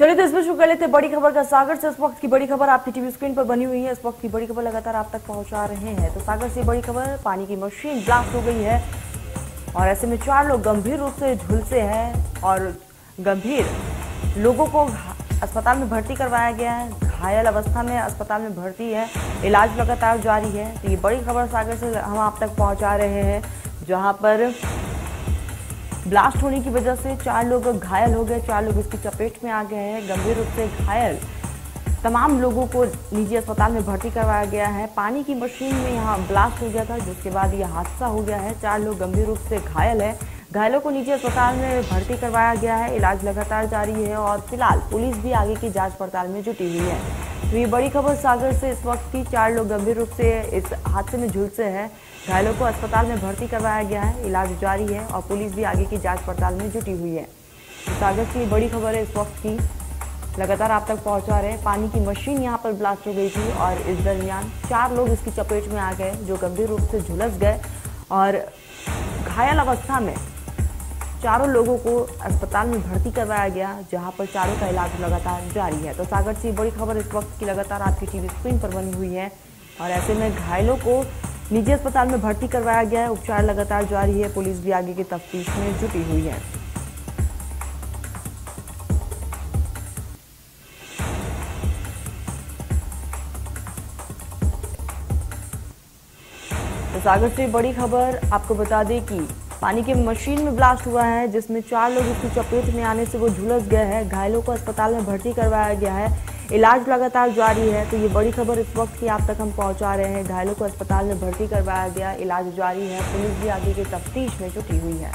चलिए तो इसमें शुरू कर लेते हैं। बड़ी खबर का सागर से। इस वक्त की बड़ी खबर आपकी टीवी स्क्रीन पर बनी हुई है। इस वक्त की बड़ी खबर लगातार आप तक पहुँचा रहे हैं। तो सागर से बड़ी खबर, पानी की मशीन ब्लास्ट हो गई है और ऐसे में चार लोग गंभीर रूप से झुलसे हैं और गंभीर लोगों को अस्पताल में भर्ती करवाया गया है। घायल अवस्था में अस्पताल में भर्ती है। इलाज लगातार जारी है। तो ये बड़ी खबर सागर से हम आप तक पहुँचा रहे हैं, जहाँ पर ब्लास्ट होने की वजह से चार लोग घायल हो गए, चार लोग इसकी चपेट में आ गए हैं। गंभीर रूप से घायल तमाम लोगों को निजी अस्पताल में भर्ती करवाया गया है। पानी की मशीन में यहाँ ब्लास्ट हो गया था, जिसके बाद यह हादसा हो गया है। चार लोग गंभीर रूप से घायल है। घायलों को निजी अस्पताल में भर्ती करवाया गया है। इलाज लगातार जारी है और फ़िलहाल पुलिस भी आगे की जाँच पड़ताल में जुटी हुई है। तो ये बड़ी खबर सागर से इस वक्त की। चार लोग गंभीर रूप से इस हादसे में झुलसे हैं। घायलों को अस्पताल में भर्ती करवाया गया है। इलाज जारी है और पुलिस भी आगे की जाँच पड़ताल में जुटी हुई है। तो सागर से ये बड़ी खबर है इस वक्त की। लगातार आप तक पहुँचा रहे हैं। पानी की मशीन यहाँ पर ब्लास्ट हो गई थी और इस दरमियान चार लोग इसकी चपेट में आ गए, जो गंभीर रूप से झुलस गए। और घायल अवस्था में चारों लोगों को अस्पताल में भर्ती करवाया गया, जहाँ पर चारों का इलाज लगातार जारी है। तो सागर से बड़ी खबर इस वक्त की लगातार आपकी टीवी स्क्रीन पर बनी हुई है। और ऐसे में घायलों को निजी अस्पताल में भर्ती करवाया गया है। उपचार लगातार जारी है। पुलिस भी आगे की तफ्तीश में जुटी हुई है। तो सागर से बड़ी खबर आपको बता दें कि पानी के मशीन में ब्लास्ट हुआ है, जिसमें चार लोग उसकी चपेट में आने से वो झुलस गए हैं। घायलों को अस्पताल में भर्ती करवाया गया है। इलाज लगातार जारी है तो ये बड़ी खबर इस वक्त की आप तक हम पहुँचा रहे हैं। घायलों को अस्पताल में भर्ती करवाया गया। इलाज जारी है, पुलिस भी आगे की तफ्तीश में जुटी हुई है।